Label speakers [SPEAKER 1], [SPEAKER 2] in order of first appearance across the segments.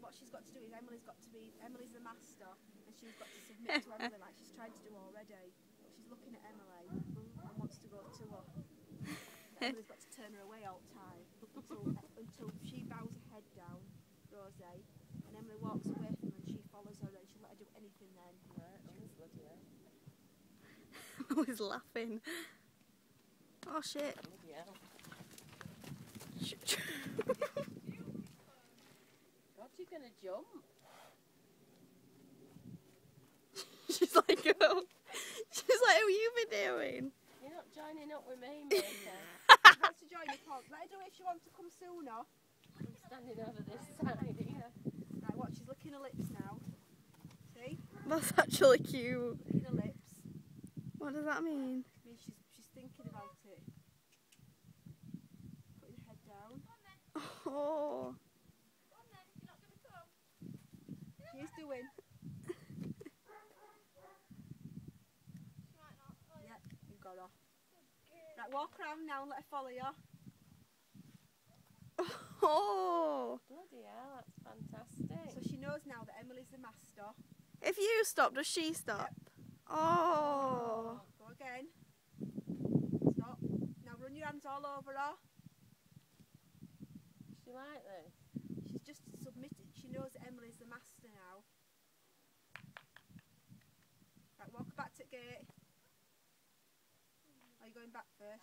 [SPEAKER 1] what she's got to do is Emily's got to be Emily's the master, and she's got to submit to Emily like she's trying to do already. But She's looking at Emily and wants to go to her. Emily's got to turn her away all the time until until she bows her head down, Rosie, and Emily walks away from her and she follows her and she'll let her do anything then.
[SPEAKER 2] Right, oh, bloody hell.
[SPEAKER 3] I was laughing. Oh shit.
[SPEAKER 2] Bloody hell. God, you're gonna jump.
[SPEAKER 3] She's like, oh. She's like, what you been doing?
[SPEAKER 2] You're not joining up with me, mate.
[SPEAKER 1] She wants to join the pod. Let her do it if she wants to come sooner.
[SPEAKER 2] I'm standing over this side here.
[SPEAKER 1] Right, what? She's licking her lips now. See?
[SPEAKER 3] That's actually cute.
[SPEAKER 1] Licking her lips.
[SPEAKER 3] What does that mean?
[SPEAKER 1] means she's she's thinking about it. Putting her head down.
[SPEAKER 3] Oh.
[SPEAKER 1] Doing. Yep, you got her. Right, walk around now and let her follow you.
[SPEAKER 3] Oh.
[SPEAKER 2] Bloody hell, that's fantastic.
[SPEAKER 1] So she knows now that Emily's the master.
[SPEAKER 3] If you stop, does she stop? Oh.
[SPEAKER 1] Go again. Stop. Now run your hands all over her.
[SPEAKER 2] She like this?
[SPEAKER 1] She's just submitted. She knows that Emily's the master now. Right, walk back to the gate. Are you going back first?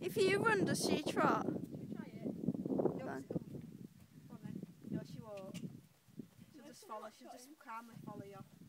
[SPEAKER 3] If you run, does she trot?
[SPEAKER 1] Try it?
[SPEAKER 3] Go on.
[SPEAKER 1] go on then. No, she won't. She'll just follow. She'll just calmly follow you.